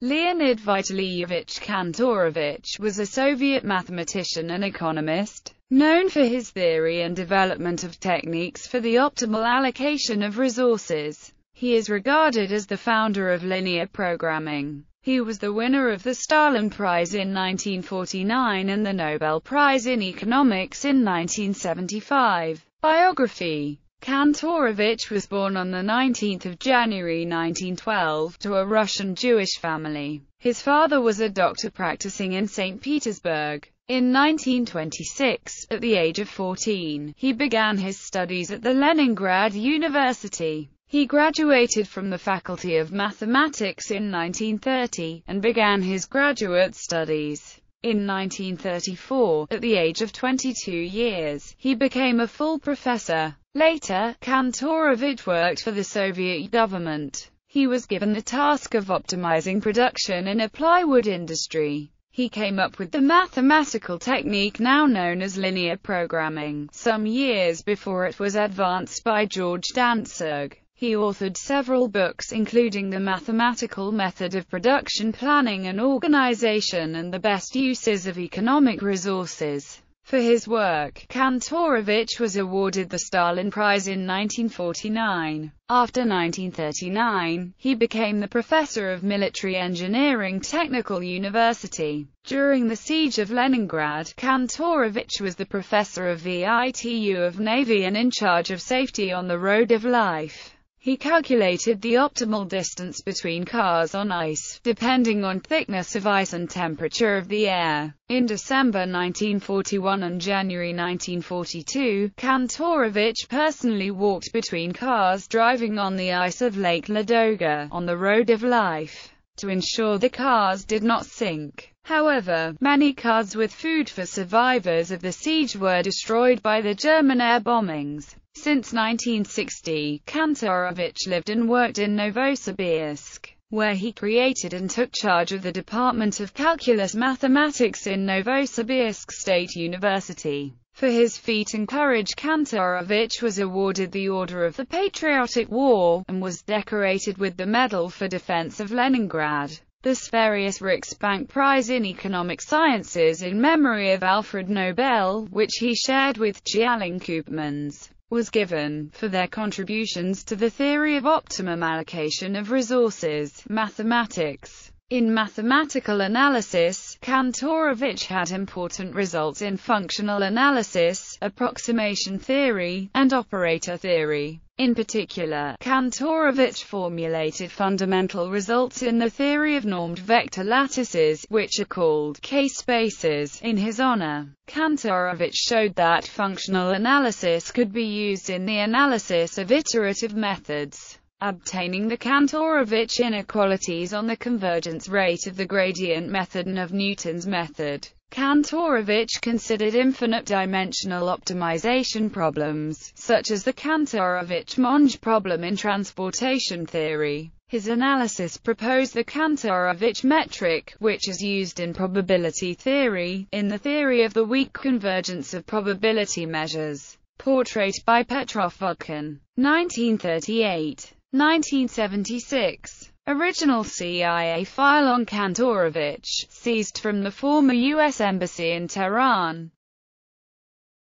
Leonid Vitalievich Kantorovich was a Soviet mathematician and economist, known for his theory and development of techniques for the optimal allocation of resources. He is regarded as the founder of linear programming. He was the winner of the Stalin Prize in 1949 and the Nobel Prize in Economics in 1975. Biography Kantorovich was born on 19 January 1912, to a Russian Jewish family. His father was a doctor practicing in St. Petersburg. In 1926, at the age of 14, he began his studies at the Leningrad University. He graduated from the Faculty of Mathematics in 1930, and began his graduate studies. In 1934, at the age of 22 years, he became a full professor. Later, Kantorovich worked for the Soviet government. He was given the task of optimizing production in a plywood industry. He came up with the mathematical technique now known as linear programming, some years before it was advanced by George Dantzig. He authored several books including The Mathematical Method of Production Planning and Organization and The Best Uses of Economic Resources. For his work, Kantorovich was awarded the Stalin Prize in 1949. After 1939, he became the professor of military engineering Technical University. During the siege of Leningrad, Kantorovich was the professor of VITU of Navy and in charge of safety on the road of life. He calculated the optimal distance between cars on ice, depending on thickness of ice and temperature of the air. In December 1941 and January 1942, Kantorovich personally walked between cars driving on the ice of Lake Ladoga, on the road of life, to ensure the cars did not sink. However, many cars with food for survivors of the siege were destroyed by the German air bombings. Since 1960, Kantorovich lived and worked in Novosibirsk, where he created and took charge of the Department of Calculus Mathematics in Novosibirsk State University. For his feat and courage Kantorovich was awarded the Order of the Patriotic War, and was decorated with the Medal for Defense of Leningrad. The Sveriges Riksbank Prize in Economic Sciences in memory of Alfred Nobel, which he shared with Tjalling Koopmans was given, for their contributions to the theory of optimum allocation of resources, mathematics. In mathematical analysis, Kantorovich had important results in functional analysis, approximation theory, and operator theory. In particular, Kantorovich formulated fundamental results in the theory of normed vector lattices, which are called K-spaces, in his honor. Kantorovich showed that functional analysis could be used in the analysis of iterative methods obtaining the Kantorovich inequalities on the convergence rate of the gradient method and of Newton's method. Kantorovich considered infinite-dimensional optimization problems, such as the Kantorovich-Monge problem in transportation theory. His analysis proposed the Kantorovich metric, which is used in probability theory, in the theory of the weak convergence of probability measures. Portrait by Petrov Vodkin. 1938 1976. Original CIA file on Kantorovich, seized from the former U.S. Embassy in Tehran.